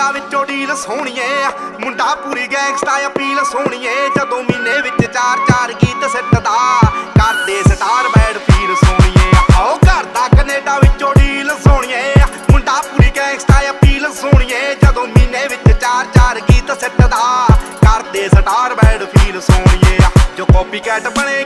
ਕਰਦਾ ਕੈਨੇਡਾ ਵਿੱਚੋਂ ਡੀਲ ਸੋਹਣੀਏ। ਮੁੰਡਾ ਪੂਰੀ ਗੈਂਗਸਟਾ ਅਪੀਲ ਸੋਹਣੀਏ। ਜਦੋਂ ਮਹੀਨੇ ਵਿੱਚ ਚਾਰ ਚਾਰ ਗੀਤ ਸਿੱਟਦਾ ਕਰਦੇ ਸਟਾਰ ਬੈਡ ਫੀਲ ਸੋਹਣੀਏ। ਆਓ ਕਰਦਾ ਕੈਨੇਡਾ ਵਿੱਚੋਂ ਡੀਲ ਸੋਹਣੀਏ। ਮੁੰਡਾ ਪੂਰੀ ਗੈਂਗਸਟਾ ਅਪੀਲ ਸੋਹਣੀਏ। ਜਦੋਂ ਮਹੀਨੇ ਵਿੱਚ ਚਾਰ ਚਾਰ ਗੀਤ ਸਿੱਟਦਾ ਕਰਦੇ ਸਟਾਰ ਬੈਡ ਫੀਲ ਸੋਹਣੀਏ। ਜੋ ਕਾਪੀ ਕੈਟ ਬਣੇ